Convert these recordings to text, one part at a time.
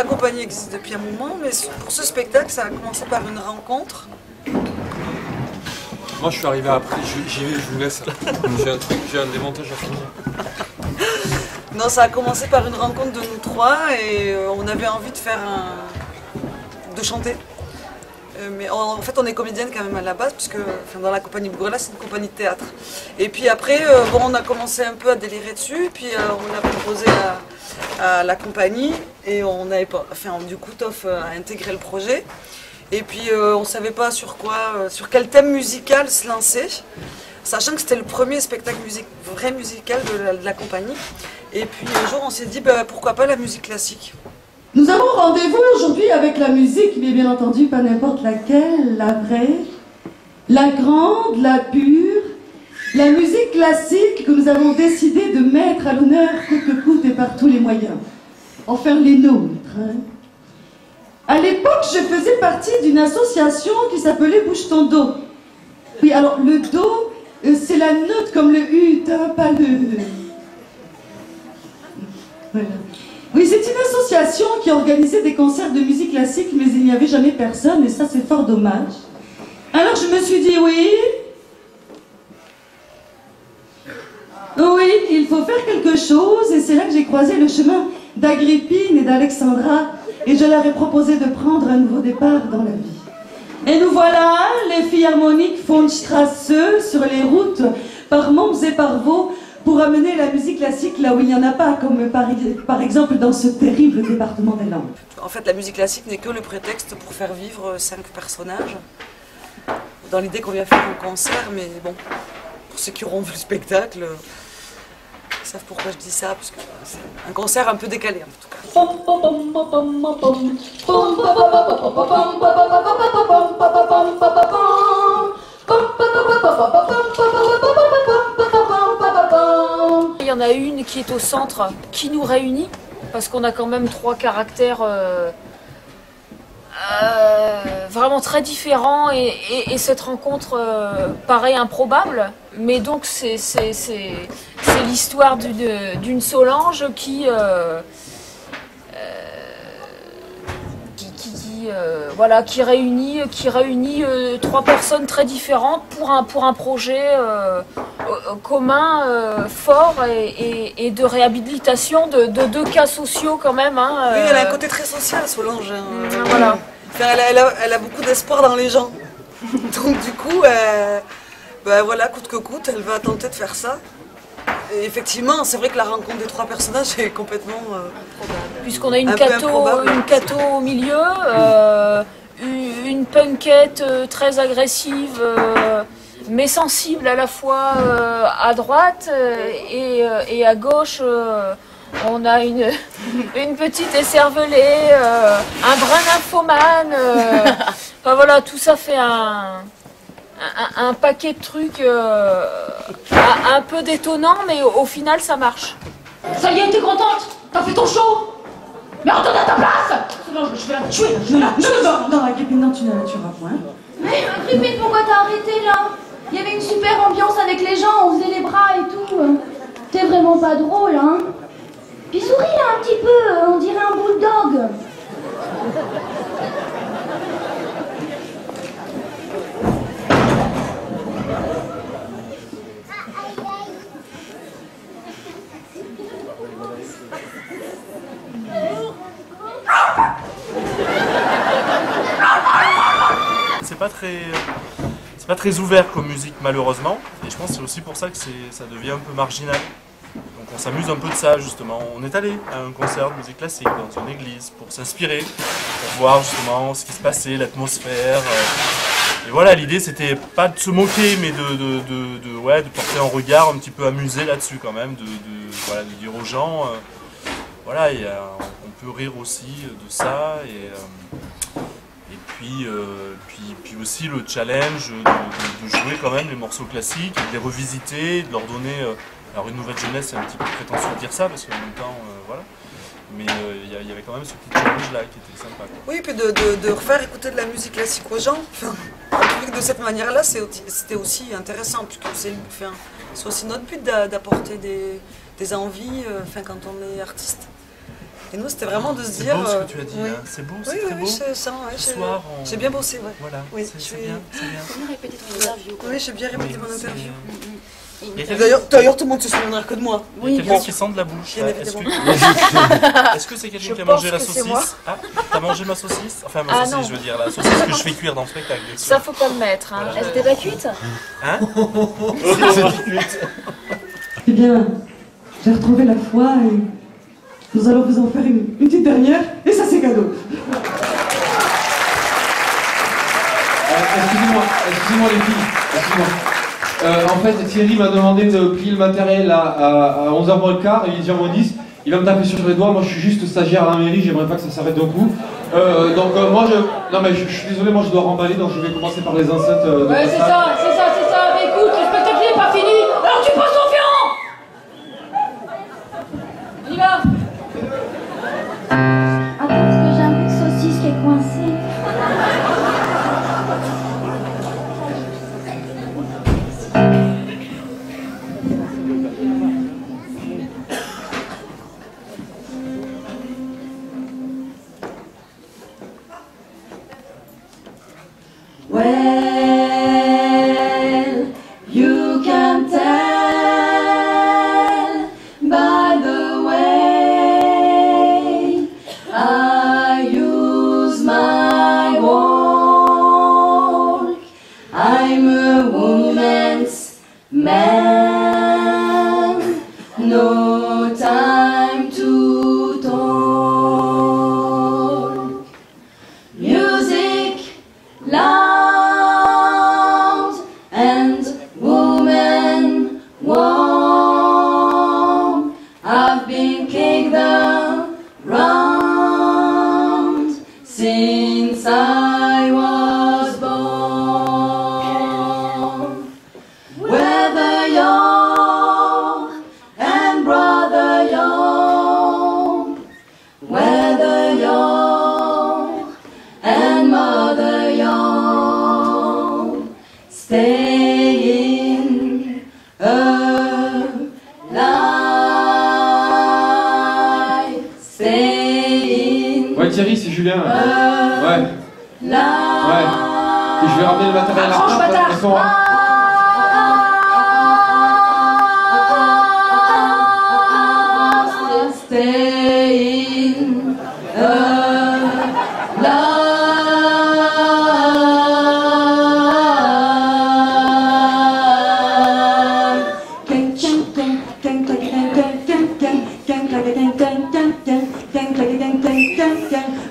La compagnie existe depuis un moment, mais pour ce spectacle, ça a commencé par une rencontre. Moi je suis arrivé après, je, j'y vais, je vous laisse. J'ai un truc, j'ai un démontage à finir. Non, ça a commencé par une rencontre de nous trois et euh, on avait envie de faire un... de chanter. Euh, mais en, fait, on est comédienne quand même à la base, puisque enfin, dans la compagnie Bougrela, c'est une compagnie de théâtre. Et puis après, euh, bon, on a commencé un peu à délirer dessus, et puis on a proposé à, à la compagnie, et on avait pas, enfin, du coup, Toff euh, a intégré le projet. Et puis euh, on savait pas sur quoi, euh, sur quel thème musical se lancer, sachant que c'était le premier spectacle musique, vrai musical de la, de la compagnie. Et puis un jour, on s'est dit, bah, pourquoi pas la musique classique Nous avons rendez-vous aujourd'hui avec la musique, mais bien entendu pas n'importe laquelle, la vraie, la grande, la pure, la musique classique que nous avons décidé de mettre à l'honneur coûte que coûte et par tous les moyens. Enfin les nôtres. hein. À l'époque, je faisais partie d'une association qui s'appelait Bouge ton dos. Oui, alors le do, euh, c'est la note comme le ut, hein, pas le. Voilà. Oui, c'est une association qui organisait des concerts de musique classique, mais il n'y avait jamais personne, et ça, c'est fort dommage. Alors, je me suis dit. Oui, il faut faire quelque chose, et c'est là que j'ai croisé le chemin d'Agrippine et d'Alexandra, et je leur ai proposé de prendre un nouveau départ dans la vie. Et nous voilà, les filles harmoniques font Strasse sur les routes par Mons et par Vaux pour amener la musique classique là où il n'y en a pas, comme par, par exemple dans ce terrible département des Landes. En fait, la musique classique n'est que le prétexte pour faire vivre cinq personnages. Dans l'idée qu'on vient faire un concert, mais bon, pour ceux qui auront vu le spectacle, savent pourquoi je dis ça, parce que c'est un concert un peu décalé en tout cas. Il y en a une qui est au centre, qui nous réunit, parce qu'on a quand même trois caractères euh, euh, vraiment très différents et, et- et cette rencontre euh, paraît improbable. Mais donc c'est l'histoire d'une Solange qui, euh, euh, qui, qui- qui, voilà, qui réunit, qui réunit trois personnes très différentes pour un, pour un projet commun, fort et, de réhabilitation de, de deux cas sociaux quand même. hein, Oui, elle a un côté très social, Solange. hein. Mm, voilà. Enfin, elle, a, elle a- elle a beaucoup d'espoir dans les gens. Donc du coup, euh, ben voilà, coûte que coûte, elle va tenter de faire ça. Et effectivement, c'est vrai que la rencontre des trois personnages est complètement... euh, Puisqu'on a une Un cato, une cato au milieu, euh, une punkette euh, très agressive, mais sensible à la fois euh, à droite euh, et, euh, et à gauche. On a une, une petite écervelée, euh, un brin nymphomane. euh, enfin voilà, tout ça fait un, un, un paquet de trucs euh, un, un peu détonnants, mais au, au final ça marche. Ça y est, t'es contente? T'as fait ton show? Mais retourne à ta place Non, je vais la tuer, je vais la tuer Non, non, Agrippine, non, tu ne la tueras point. Mais Agrippine, pourquoi t'as arrêté là? Il y avait une super ambiance avec les gens, on faisait les bras et tout. T'es vraiment pas drôle, hein? Puis souris là un petit peu, on dirait un bulldog. C'est pas très. C'est pas très ouvert comme musique malheureusement. Et je pense que c'est aussi pour ça que ça devient un peu marginal. On s'amuse un peu de ça justement. On est allé à un concert de musique classique dans une église pour s'inspirer, pour voir justement ce qui se passait, l'atmosphère. euh. Et voilà, l'idée c'était pas de se moquer, mais de, de, de, ouais, de porter un regard un petit peu amusé là-dessus quand même, de, voilà, de dire aux gens, euh, voilà, a- on peut rire aussi de ça. Et, euh, puis puis, euh, puis, aussi le challenge de, jouer quand même les morceaux classiques, de les revisiter, de leur donner euh, alors une nouvelle jeunesse, c'est un petit peu prétentieux de dire ça parce qu'en même temps, euh, voilà. Mais euh, il y avait quand même ce petit challenge là qui était sympa. quoi. Oui, puis de, de- de refaire écouter de la musique classique aux gens. Enfin, de cette manière-là, c'est c'était aussi intéressant, puisque c'est enfin, c'est aussi notre but d'a- d'apporter des, des envies euh, enfin, quand on est artiste. Et nous, c'était vraiment de se C'est dire. beau ce que tu as dit, oui. hein. c'est beau, Oui, c'est oui, très oui, beau. c'est ça. ouais, Ce j'ai- soir, on- J'ai bien bossé, ouais. Voilà, Oui, c'est c'est bien, c'est bien. Comment répéter ton interview Oui, j'ai bien répété Oui, mon c'est interview. bien. D'ailleurs, d'ailleurs, tout le monde se souviendra que de moi. il y a quelqu'un qui sent de la bouche. Là. Est-ce que est-ce que c'est quelqu'un qui a mangé la saucisse Ah, t'as mangé ma saucisse Enfin, ma Ah, saucisse, non. je veux dire, la saucisse que je fais cuire dans le spectacle, bien sûr. Ça, faut pas le mettre. Hein. Voilà. Elle était pas cuite Hein Eh bien, j'ai retrouvé la foi et nous allons vous en faire une, une petite dernière, et ça c'est cadeau. Euh, excusez-moi, excusez-moi les filles, excusez-moi. Euh, en fait, Thierry m'a demandé de plier le matériel à, à, à 11h moins le quart, il est déjà moins 10. Il va me taper sur les doigts, moi je suis juste stagiaire à la mairie, j'aimerais pas que ça s'arrête d'un coup. Euh, donc euh, moi je... Non mais je, je suis désolé, moi je dois remballer, donc je vais commencer par les enceintes euh, Ouais, c'est ça, c'est ça, c'est ça. Mais écoute, le spectacle n'est pas fini, alors tu passes au fion On y va Julien. Ouais. Ouais. Et je vais ramener le matériel à la bâtard.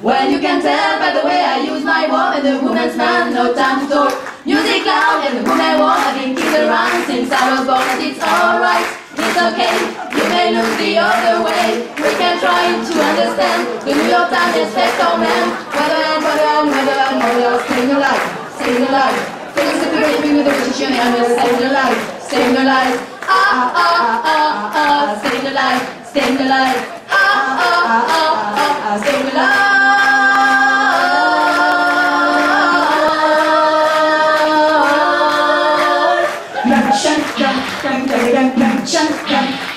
Well, you can tell by the way I use my walk and the woman's man, no time to talk. Music loud and the woman walk, I've been kicked around since I was born, and it's alright, it's okay. You may look the other way, we can try to understand the New York Times expect our man. Whether and whether and whether and whether, staying alive, staying alive. Feeling super living with the position, and we're staying alive, staying alive. Ah, ah, ah, ah, staying alive, staying alive. Ah, ah, ah, ah,